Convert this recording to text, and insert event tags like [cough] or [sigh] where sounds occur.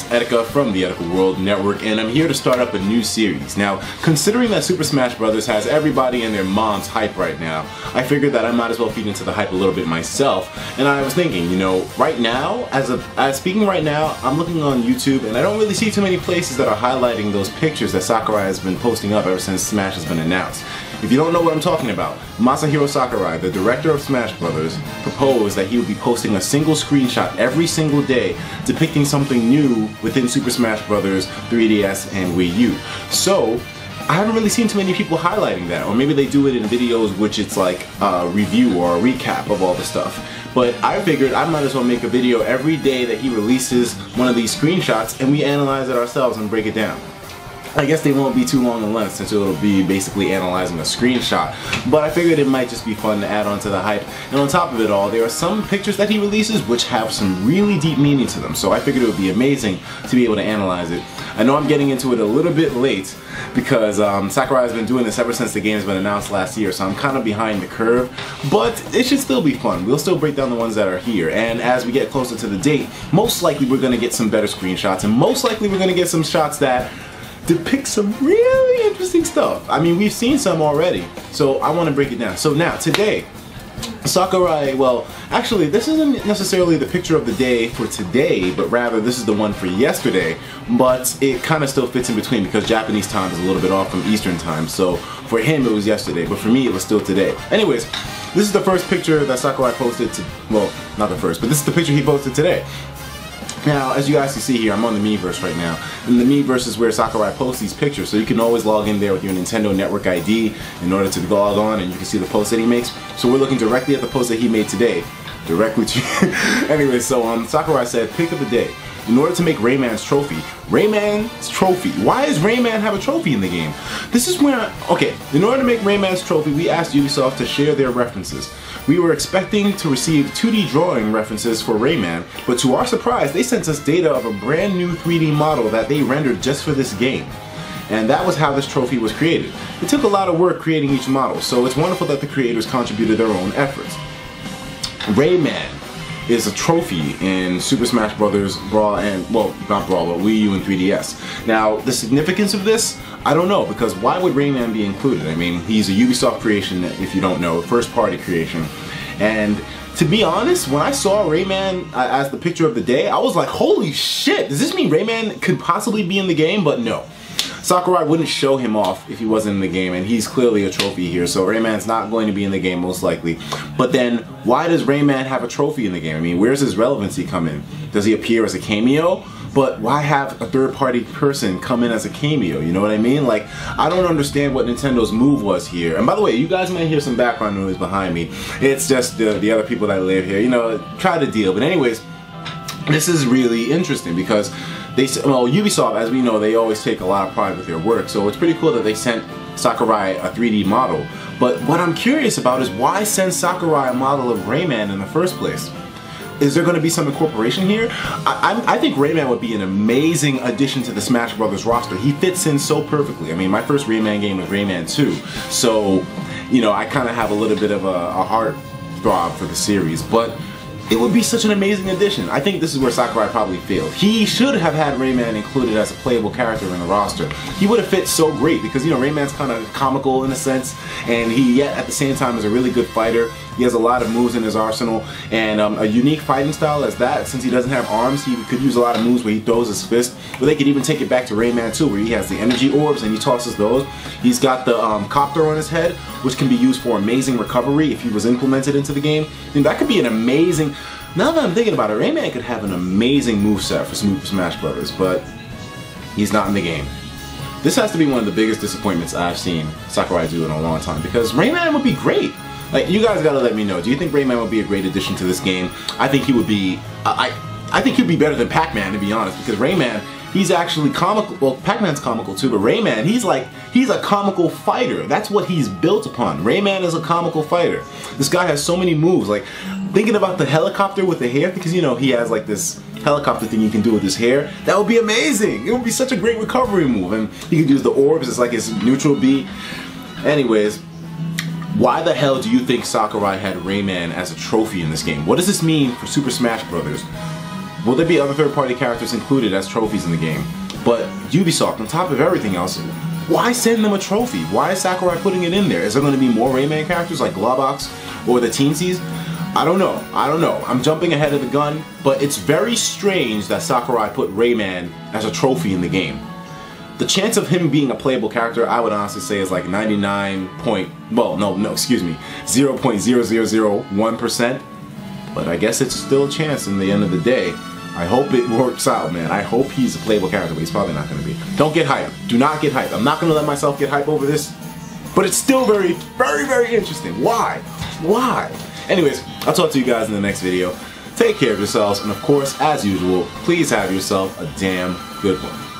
guys, Etika from the Etika World Network, and I'm here to start up a new series. Now, considering that Super Smash Bros. has everybody and their mom's hype right now, I figured that I might as well feed into the hype a little bit myself, and I was thinking, you know, right now, as a as speaking right now, I'm looking on YouTube, and I don't really see too many places that are highlighting those pictures that Sakurai has been posting up ever since Smash has been announced. If you don't know what I'm talking about, Masahiro Sakurai, the director of Smash Bros., proposed that he would be posting a single screenshot every single day depicting something new within Super Smash Bros., 3DS, and Wii U. So, I haven't really seen too many people highlighting that, or maybe they do it in videos which it's like a review or a recap of all the stuff. But I figured I might as well make a video every day that he releases one of these screenshots and we analyze it ourselves and break it down. I guess they won't be too long in length since it'll be basically analyzing a screenshot. But I figured it might just be fun to add on to the hype. And on top of it all, there are some pictures that he releases which have some really deep meaning to them. So I figured it would be amazing to be able to analyze it. I know I'm getting into it a little bit late because um, Sakurai has been doing this ever since the game has been announced last year, so I'm kind of behind the curve. But it should still be fun. We'll still break down the ones that are here. And as we get closer to the date, most likely we're going to get some better screenshots, and most likely we're going to get some shots that depict some really interesting stuff. I mean, we've seen some already, so I want to break it down. So now, today, Sakurai, well, actually, this isn't necessarily the picture of the day for today, but rather this is the one for yesterday, but it kind of still fits in between because Japanese time is a little bit off from Eastern time, so for him it was yesterday, but for me it was still today. Anyways, this is the first picture that Sakurai posted to, well, not the first, but this is the picture he posted today. Now, as you guys can see here, I'm on the Miiverse right now. And the Miiverse is where Sakurai posts these pictures, so you can always log in there with your Nintendo Network ID in order to log on and you can see the posts that he makes. So we're looking directly at the post that he made today. Directly to [laughs] Anyway, so um, Sakurai said, pick of the day. In order to make Rayman's trophy, Rayman's trophy. Why does Rayman have a trophy in the game? This is where, okay, in order to make Rayman's trophy, we asked Ubisoft to share their references. We were expecting to receive 2D drawing references for Rayman, but to our surprise, they sent us data of a brand new 3D model that they rendered just for this game. And that was how this trophy was created. It took a lot of work creating each model, so it's wonderful that the creators contributed their own efforts. Rayman is a trophy in Super Smash Bros. Brawl and, well, not Brawl, but Wii U and 3DS. Now, the significance of this, I don't know, because why would Rayman be included? I mean, he's a Ubisoft creation, if you don't know, first party creation. And to be honest, when I saw Rayman uh, as the picture of the day, I was like, holy shit, does this mean Rayman could possibly be in the game? But no. Sakurai wouldn't show him off if he wasn't in the game, and he's clearly a trophy here, so Rayman's not going to be in the game most likely. But then, why does Rayman have a trophy in the game? I mean, where's his relevancy come in? Does he appear as a cameo? But why have a third party person come in as a cameo? You know what I mean? Like, I don't understand what Nintendo's move was here. And by the way, you guys might hear some background noise behind me. It's just the, the other people that live here. You know, try to deal. But anyways, this is really interesting because they well Ubisoft as we know they always take a lot of pride with their work so it's pretty cool that they sent Sakurai a 3D model but what I'm curious about is why send Sakurai a model of Rayman in the first place is there going to be some incorporation here? I, I, I, think Rayman would be an amazing addition to the Smash Brothers roster. He fits in so perfectly. I mean, my first Rayman game was Rayman 2, so, you know, I kind of have a little bit of a, a heart throb for the series, but it would be such an amazing addition. I think this is where Sakurai probably failed. He should have had Rayman included as a playable character in the roster. He would have fit so great because, you know, Rayman's kind of comical in a sense, and he yet at the same time is a really good fighter. He has a lot of moves in his arsenal, and um, a unique fighting style as that. Since he doesn't have arms, he could use a lot of moves where he throws his fist. But they could even take it back to Rayman 2, where he has the energy orbs and he tosses those. He's got the um, copter on his head, which can be used for amazing recovery if he was implemented into the game. And that could be an amazing now that I'm thinking about it, Rayman could have an amazing moveset for Super Smash Brothers, but he's not in the game. This has to be one of the biggest disappointments I've seen Sakurai do in a long time because Rayman would be great. Like you guys gotta let me know. Do you think Rayman would be a great addition to this game? I think he would be. I I think he'd be better than Pac-Man to be honest because Rayman he's actually comical. Well, Pac-Man's comical too, but Rayman, he's like, he's a comical fighter. That's what he's built upon. Rayman is a comical fighter. This guy has so many moves. Like, thinking about the helicopter with the hair, because you know, he has like this helicopter thing you can do with his hair. That would be amazing. It would be such a great recovery move. And he could use the orbs it's like his neutral B. Anyways, why the hell do you think Sakurai had Rayman as a trophy in this game? What does this mean for Super Smash Bros.? Will there be other third-party characters included as trophies in the game? But Ubisoft, on top of everything else, why send them a trophy? Why is Sakurai putting it in there? Is there going to be more Rayman characters like Globox or the Teensies? I don't know. I don't know. I'm jumping ahead of the gun, but it's very strange that Sakurai put Rayman as a trophy in the game. The chance of him being a playable character, I would honestly say, is like 99 point, well, no, no, excuse me, 0.0001%. But I guess it's still a chance in the end of the day. I hope it [laughs] works out, man. I hope he's a playable character, but he's probably not going to be. Don't get hyped. Do not get hyped. I'm not going to let myself get hyped over this, but it's still very, very, very interesting. Why? Why? Anyways, I'll talk to you guys in the next video. Take care of yourselves, and of course, as usual, please have yourself a damn good one.